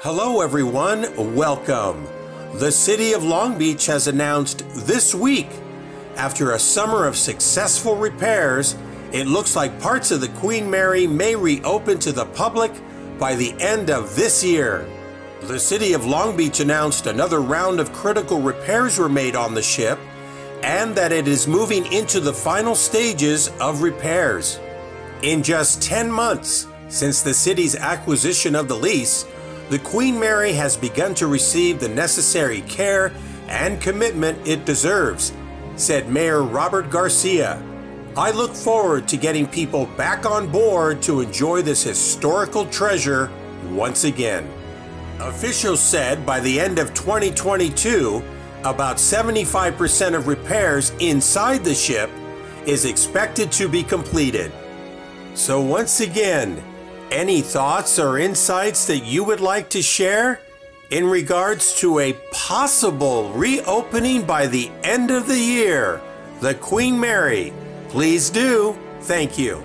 Hello, everyone. Welcome. The city of Long Beach has announced this week, after a summer of successful repairs, it looks like parts of the Queen Mary may reopen to the public by the end of this year. The city of Long Beach announced another round of critical repairs were made on the ship and that it is moving into the final stages of repairs. In just 10 months since the city's acquisition of the lease, the Queen Mary has begun to receive the necessary care and commitment it deserves, said Mayor Robert Garcia. I look forward to getting people back on board to enjoy this historical treasure once again. Officials said by the end of 2022, about 75% of repairs inside the ship is expected to be completed. So, once again, any thoughts or insights that you would like to share in regards to a possible reopening by the end of the year? The Queen Mary. Please do. Thank you.